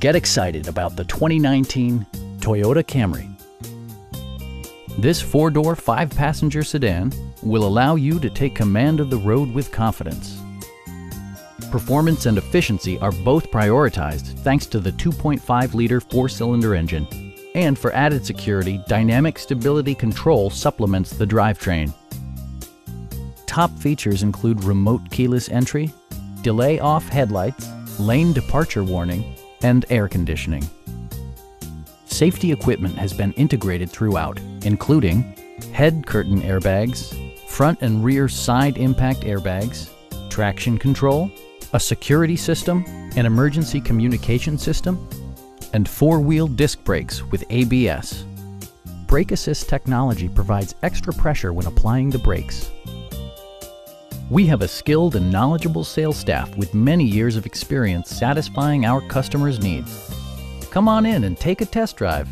Get excited about the 2019 Toyota Camry. This four-door, five-passenger sedan will allow you to take command of the road with confidence. Performance and efficiency are both prioritized thanks to the 2.5-liter four-cylinder engine. And for added security, Dynamic Stability Control supplements the drivetrain. Top features include remote keyless entry, delay off headlights, lane departure warning, and air conditioning. Safety equipment has been integrated throughout, including head curtain airbags, front and rear side impact airbags, traction control, a security system, an emergency communication system, and four-wheel disc brakes with ABS. Brake Assist technology provides extra pressure when applying the brakes. We have a skilled and knowledgeable sales staff with many years of experience satisfying our customers' needs. Come on in and take a test drive.